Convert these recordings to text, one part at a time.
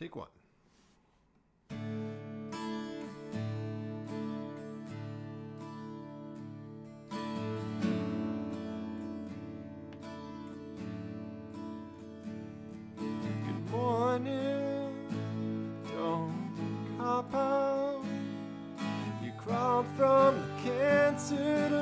Take one. Good morning. Don't cop out. You crawled from the cancer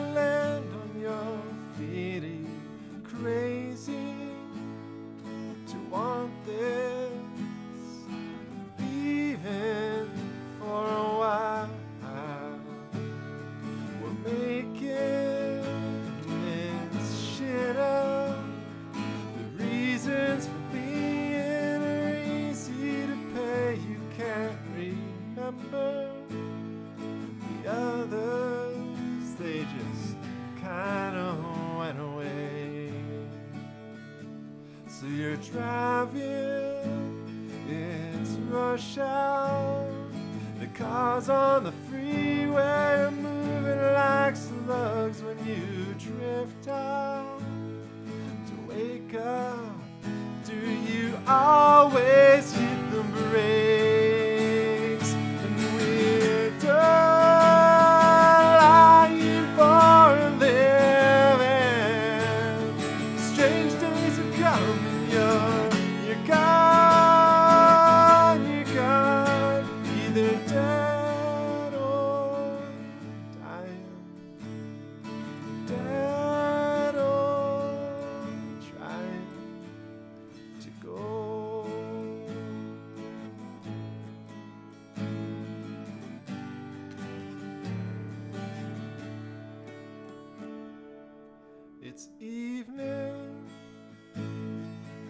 So you're driving, it's rush hour. The cars on the freeway are moving like slugs when you drift out It's evening,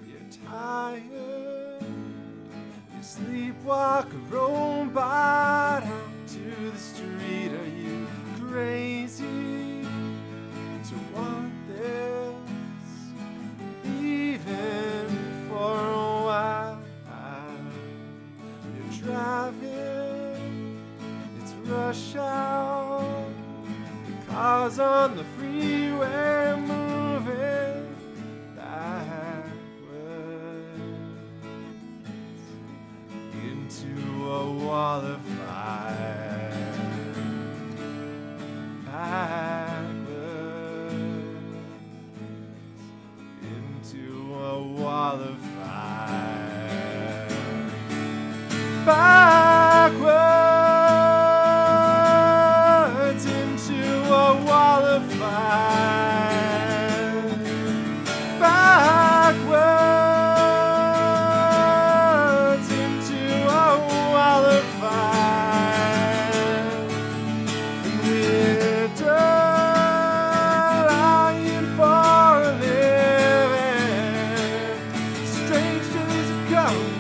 you're tired, you sleepwalk robot out to the street. Are you crazy to want this? Even for a while, you're driving, it's rush hour. Cars on the freeway moving backwards into a wall of fire. Backwards into a wall of fire. Backwards for